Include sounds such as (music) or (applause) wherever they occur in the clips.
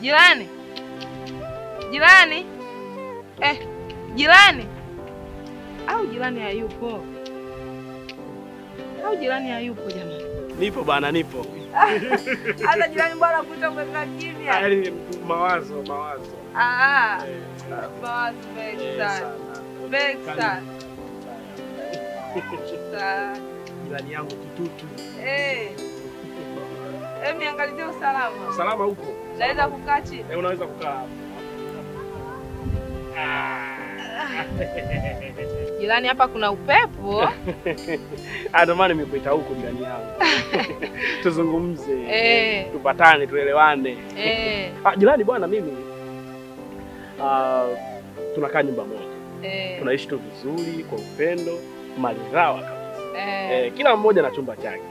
Jirani, jirani, eh, jirani au jirani hayupo? Au jirani hayupo jamani? Nipo bana, nipo. Hata jirani bwana kuita umekaa kimya. Yaani mawazo, mawazo. Ah, Eh, mawazo mengi eh, sana. Mengi. Sana. Jirani yangu kitutu. Eh. Hebu niangalizie usalama. Salama huko? Naweza kukaa chini? Eh, unaweza kukaa hapo. Jirani, hapa kuna upepo. (laughs) Ah, ndio maana nimekuita huko jirani yangu. (laughs) Tuzungumze. Eh. Tupatane, tuelewane. Eh. (laughs) Ah, jirani bwana mimi ah, tunakaa nyumba moja. Eh. Tunaishi tu vizuri kwa upendo, maridhawa kabisa. Eh. Eh, kila mmoja na chumba chake.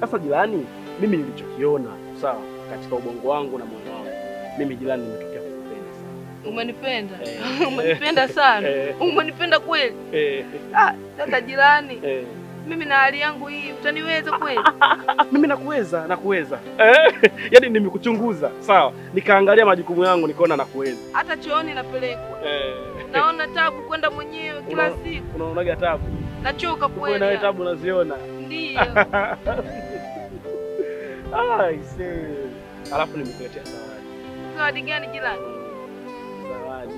Sasa jirani, mimi nilichokiona sawa katika ubongo wangu na moyo wangu, mimi jirani nimetokea kukupenda sana. Umenipenda. Eh. (laughs) Umenipenda sana. Eh. Umenipenda kweli. Eh, Ah, dada jirani, eh. mimi na hali yangu hii utaniweza kweli? (laughs) Mimi nakuweza, nakuweza. Eh, (laughs) yaani nimekuchunguza, sawa. Nikaangalia majukumu yangu nikaona nakuweza. Hata chooni napelekwa. Eh. Naona tabu kwenda mwenyewe kila siku. Unaonaga tabu. Nachoka Wewe nawe kweli. tabu unaziona. Ndio. Alafu nimekuletea zawadi. Zawadi gani jirani? Zawadi.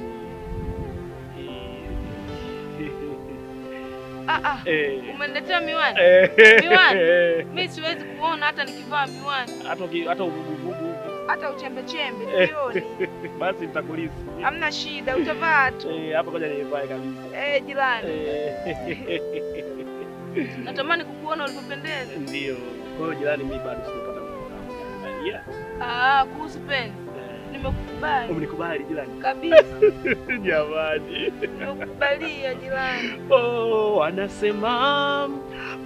Ah ah. (laughs) Eh. Umeniletea miwani? Eh. Miwani? (laughs) Mimi siwezi kuona hata nikivaa miwani. Hata hata uvuguvugu Hata uchembe chembe Eh. sioni. (laughs) basi nitakulisi. Hamna shida, utavaa tu. Eh, hapa ngoja nivae kabisa. Eh, jirani. Eh. Natamani kukuona ulipopendeza. Ndio. Kwa hiyo jirani, mimi bado sijapata kuangalia. Ah, kuhusu penzi. Nimekubali. Umenikubali jirani? kabisa. (laughs) Jamani. Nimekubalia jirani. Oh, wanasema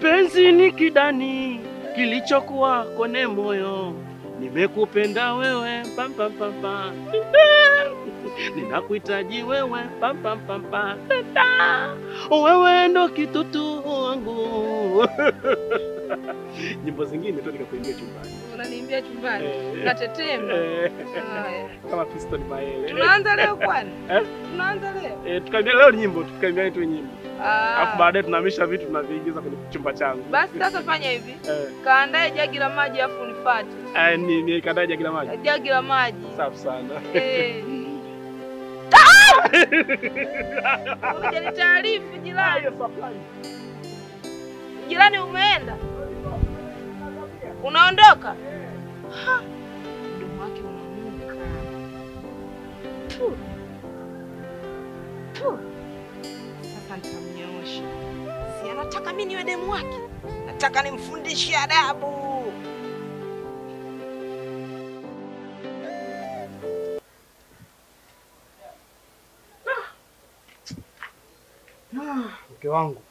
penzi ni kidani kilichokuwa kone moyo. Nimekupenda wewe pam pam pam pam. (laughs) Ninakuhitaji wewe pam pam pam pam. (laughs) Wewe ndo kitutu wangu. Nyimbo zingine tu nikakuimbia chumbani. Unaniimbia chumbani. Eh. Natetema. Eh. Kama Piston Maele. Tunaanza leo kwani? Eh? Tunaanza leo. Eh, tukaimbia leo nyimbo, tukaimbia tu nyimbo. Ah. Alafu baadaye tunahamisha vitu tunaviingiza kwenye chumba changu. Basi sasa fanya hivi. Kaandae jagi la maji afu nifuate. Eh, ni ni kaandae jagi la maji. Jagi la maji. Safi sana. Eh. (laughs) Unajanitaarifu jirani. Jirani umeenda? Unaondoka? Mdomo wake unanuka. Sasa nitamnyoosha. Si anataka mimi niwe demu wake. Nataka nimfundishe adabu. Mke wangu.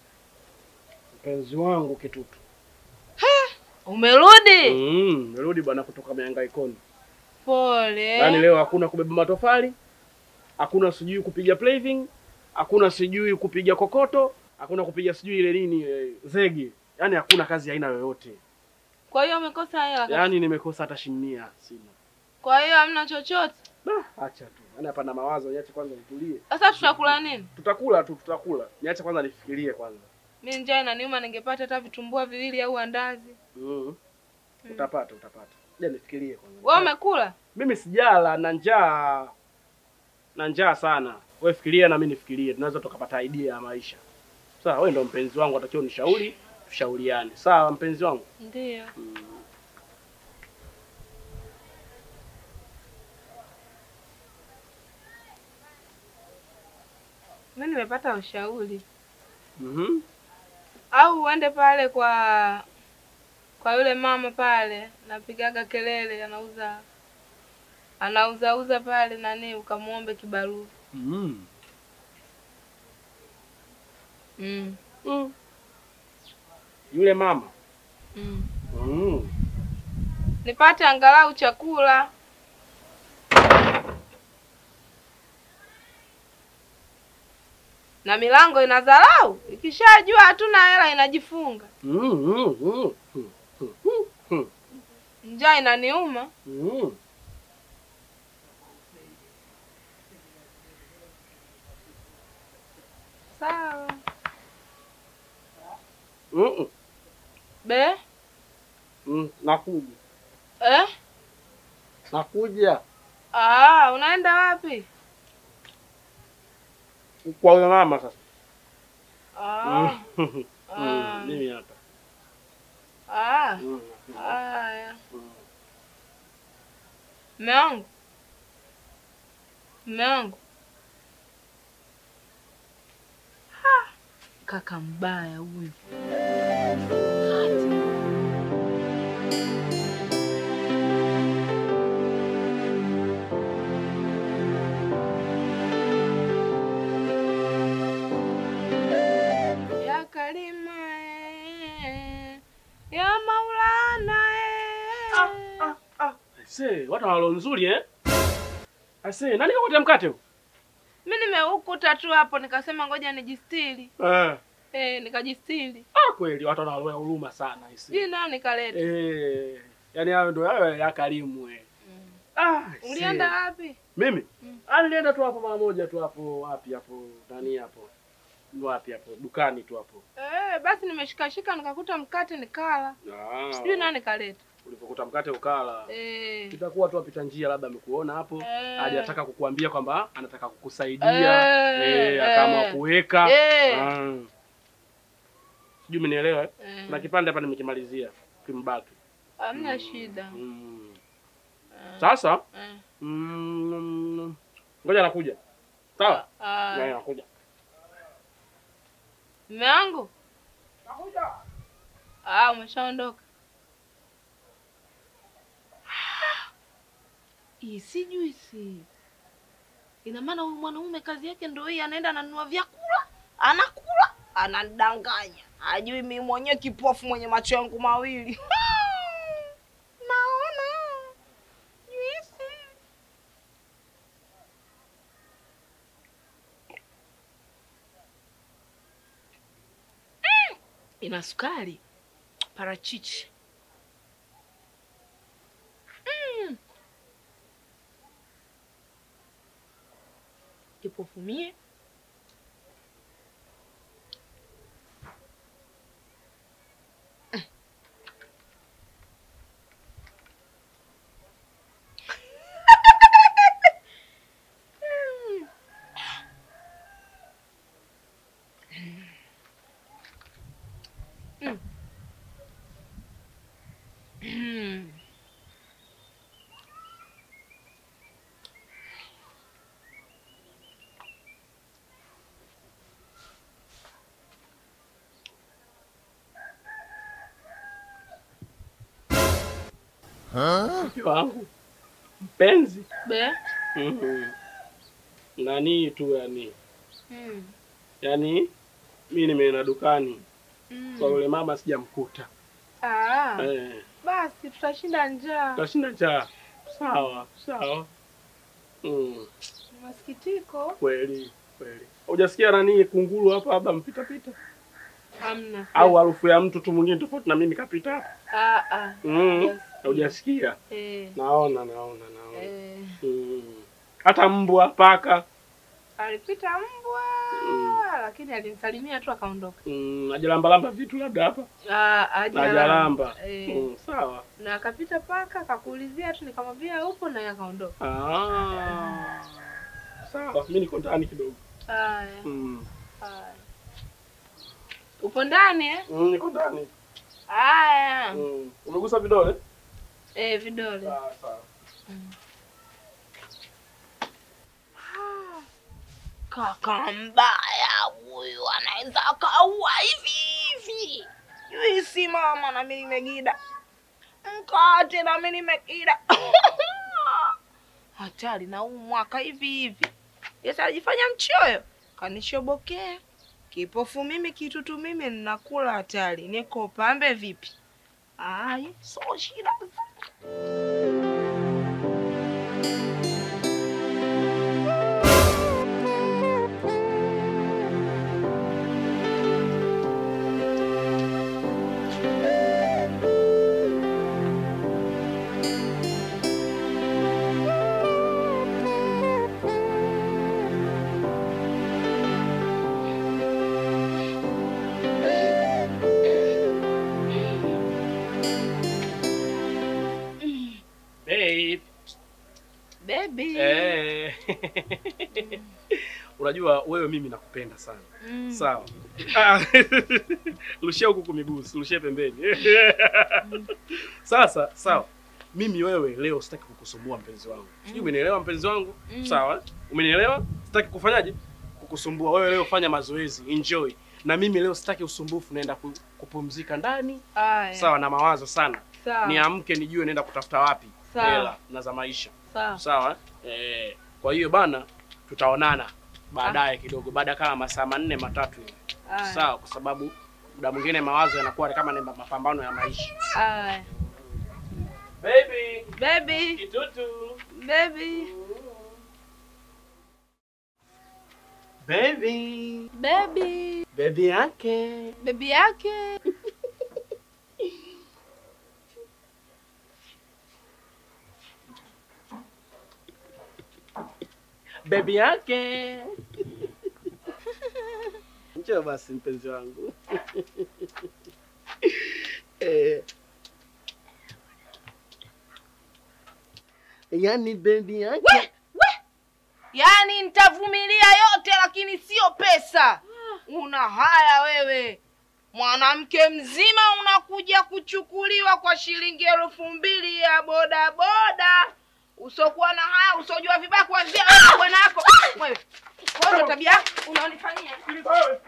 Mpenzi wangu kitutu. Umerudi? Mm, merudi bwana kutoka mihangaikoni. Pole. Yaani leo hakuna kubeba matofali, hakuna sijui kupiga plaving, hakuna sijui kupiga kokoto, hakuna kupiga sijui ile nini eh, zege. Yaani hakuna kazi aina yoyote. Kwa hiyo umekosa hela. Yaani nimekosa hata shilingi sina. Kwa hiyo hamna chochote. Bah, acha tu. Yaani hapa na mawazo, niache kwanza nitulie. Sasa tutakula nini? Tutakula tu, tutakula. Niache kwanza nifikirie kwanza. Mimi njaa inaniuma, ningepata hata vitumbua viwili au andazi. Mm. Mm. Utapata, utapata. Je, nifikirie kwanza. Wewe umekula? Mimi sijala na njaa. Na njaa sana. Wewe fikiria na mimi nifikirie. Tunaweza tukapata idea ya maisha. Sawa, wewe ndo mpenzi wangu, atakiwa nishauri, tushauriane. Sawa, mpenzi wangu. Ndio. Mimi nimepata ushauri. Mhm. Au uende pale kwa kwa yule mama pale, napigaga kelele, anauza anauzauza pale nani, ukamwombe kibarua. mm. Mm. Mm. Yule mama. Mm. Mm. Nipate angalau chakula. Na milango inadharau, Ukishajua hatuna hela inajifunga. Mm, mm, mm, Njaa inaniuma. Sawa. Be? Mm, nakuja. Eh? Nakuja. Ah, unaenda wapi? Kwa huyo mama sasa. Ah. Mm. Ah. Mm, Mimi hapa. Ah. Mm. Haya. Mm. Mume wangu. Mume wangu. Kaka mbaya huyu. Aise, watu wana nzuri eh? Ase, nani kakutia mkate huu? Mimi nimeukuta tu hapo nikasema ngoja nijistiri. Eh. Eh, nikajistiri. Ah, kweli watu wana ya huruma sana hisi. Jina nao nikaleta. Eh, yani hayo ndio hayo ya Karimu eh. Mm. Ah. Ulienda wapi? Mimi? Mm. Ah, nilienda tu hapo mara moja tu hapo wapi hapo nani hapo. Wapi hapo? Dukani tu hapo. Eh, basi nimeshikashika nikakuta mkate nikala. Ah. Sijui nani nikaleta. Ulipokuta mkate ukala. Eh. Itakuwa tu apita njia labda amekuona hapo. Eh. Hajataka kukuambia kwamba anataka kukusaidia. Eh, Eh, akaamua eh. kuweka. Eh. Ah. Sijui mnielewa eh? Eh. Na kipande hapa nimekimalizia kimbaki. Hamna shida. Mm. Eh. Sasa Eh. mm, ngoja nakuja. Sawa? Ah. Ngoja nakuja. Mume wangu? Nakuja. Ah, umeshaondoka. Hii si. Ina maana huyu mwanaume kazi yake ndio hii, anaenda ananunua vyakula, anakula, anadanganya. Hajui mimi mwenyewe kipofu mwenye macho yangu mawili. (laughs) Mm, Ina sukari, parachichi. Mm. Kipofu Mke wangu mpenzi. Be? Mhm. Nani tu yani. Mm. yani mi nimeenda dukani Mm. kwa yule mama sijamkuta. Ah, Eh, basi tutashinda njaa. tutashinda njaa. Sawa, sawa. Mm, Masikitiko kweli, kweli. Hujasikia nani kunguru hapa labda mpita pita? Hamna. Au harufu ya mtu tu mwingine tofauti na mimi kapita hapo? ah, ah. Mm. Hujasikia? Eh, Naona, naona, naona. eh. Mm. Hata mbwa, paka, Alipita mbwa Mm. lakini alinisalimia tu akaondoka. mm, ajalambalamba vitu labda hapa. Ah, ajalamba. Ajalamba. Eh. Mm, sawa. Na akapita paka akakuulizia tu nikamwambia upo na akaondoka. Ah. Sawa, mimi niko ndani kidogo. Haya. Mm. Haya. Upo ndani eh? Mm, niko ndani. Haya. Mm. Umegusa vidole? Eh, vidole. Sawa, sawa. Kaka mbaya huyu anaweza akaua hivi hivi. Yui mama, na mimi nimegida mkate, na mimi nimegida (laughs) hatari na huu mwaka hivi hivi. Yesu alijifanya mchoyo, kanishobokea kipofu mimi, kitutu mimi, ninakula hatari. Niko pambe vipi? Ai, so shida Unajua wewe mimi nakupenda sana. Mm. Sawa. (laughs) Rushia huku kumiguu, rushia pembeni. (laughs) Sasa, sawa. Mimi wewe leo sitaki kukusumbua mpenzi wangu. Sijui Mm. umenielewa mpenzi wangu? Mm. Sawa. Umenielewa? Sitaki kufanyaje? Kukusumbua. Wewe leo fanya mazoezi, enjoy. Na mimi leo sitaki usumbufu, naenda kupumzika ndani. Aya. Sawa na mawazo sana. Sawa. Niamke nijue naenda kutafuta wapi hela na za maisha. Sawa. Sawa. Eh, kwa hiyo bana tutaonana baadaye kidogo, baada kama masaa manne matatu hivi. Sawa, kwa sababu muda mwingine mawazo yanakuwa kama ni mapambano ya maisha. Aya. Baby, Baby, kitutu. baby, Baby, baby, baby yake. baby yake. Baby yake. Njoo basi mpenzi wangu. (laughs) eh. Yaani baby yake. We, we. Yaani nitavumilia yote lakini sio pesa. Una haya wewe. Mwanamke mzima unakuja kuchukuliwa kwa shilingi elfu mbili ya bodaboda. Usokuwa na haya, usojua vibaya kuanzia wewe na bwana wako. Wewe. Kwa hiyo tabia unaonifanyia. Wewe.